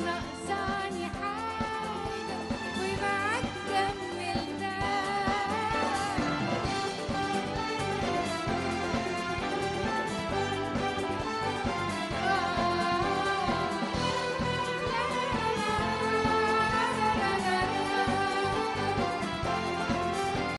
una